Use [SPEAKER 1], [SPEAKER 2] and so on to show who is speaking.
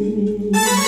[SPEAKER 1] happy.